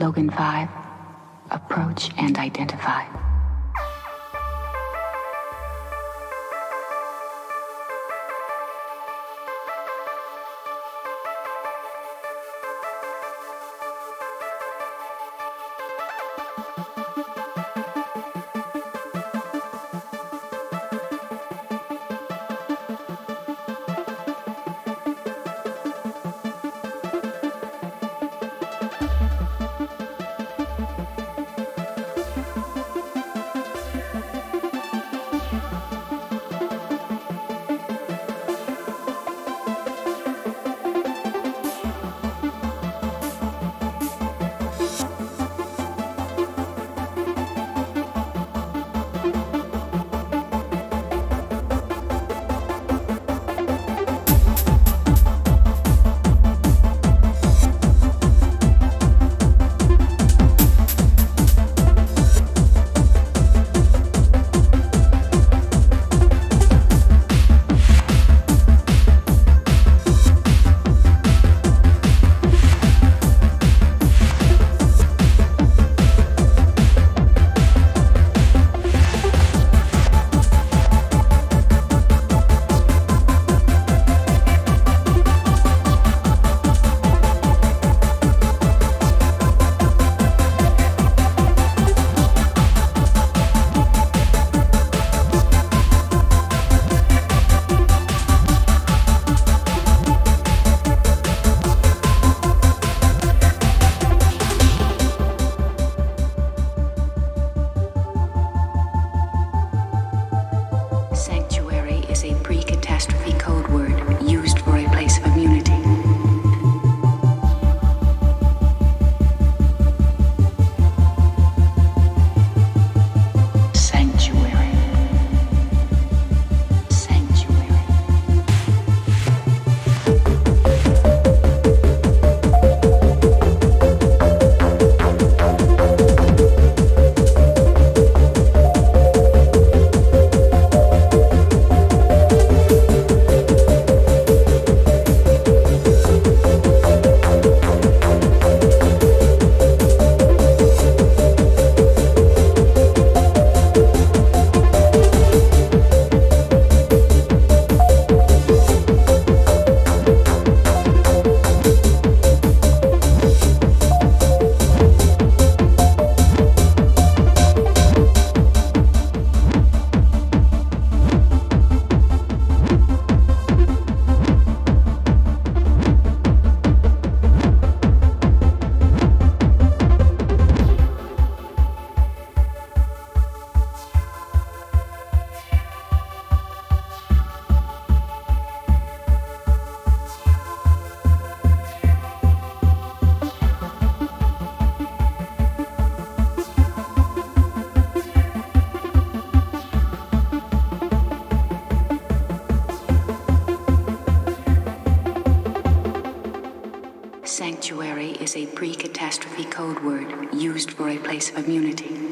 Slogan 5 Approach and identify. Sanctuary is a pre catastrophe code word used for a place of immunity.